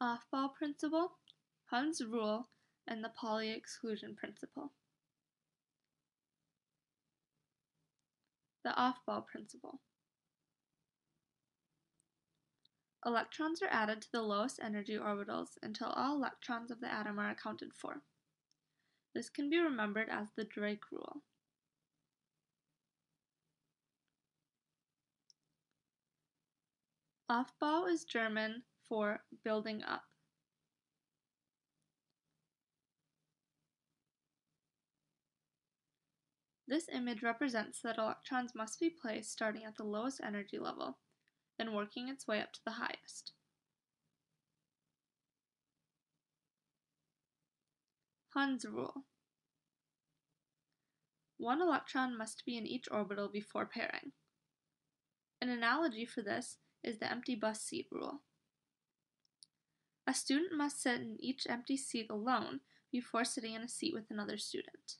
Aufbau principle, Hund's rule, and the Pauli exclusion principle. The Aufbau principle. Electrons are added to the lowest energy orbitals until all electrons of the atom are accounted for. This can be remembered as the Drake rule. Aufbau is German for building up. This image represents that electrons must be placed starting at the lowest energy level, then working its way up to the highest. Hund's rule. One electron must be in each orbital before pairing. An analogy for this is the empty bus seat rule. A student must sit in each empty seat alone before sitting in a seat with another student.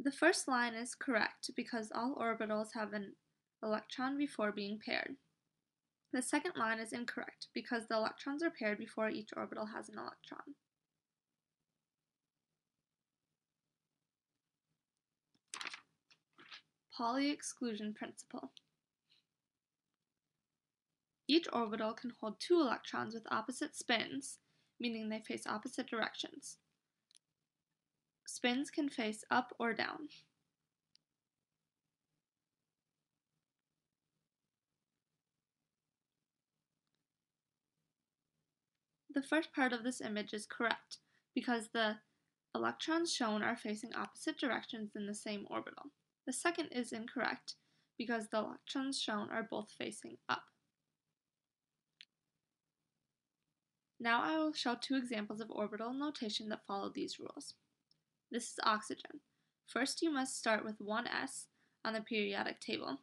The first line is correct because all orbitals have an electron before being paired. The second line is incorrect because the electrons are paired before each orbital has an electron. Pauli exclusion principle. Each orbital can hold two electrons with opposite spins, meaning they face opposite directions. Spins can face up or down. The first part of this image is correct because the electrons shown are facing opposite directions in the same orbital. The second is incorrect because the electrons shown are both facing up. Now I will show two examples of orbital notation that follow these rules. This is oxygen. First you must start with 1s on the periodic table.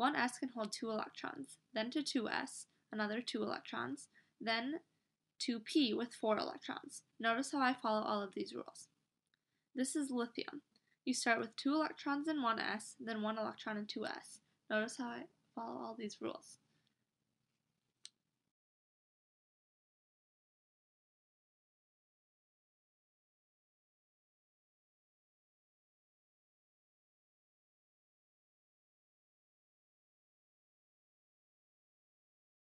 1s can hold two electrons, then to 2s, another two electrons, then to p with four electrons. Notice how I follow all of these rules. This is lithium. You start with two electrons in 1s, then one electron in 2s. Notice how I follow all these rules.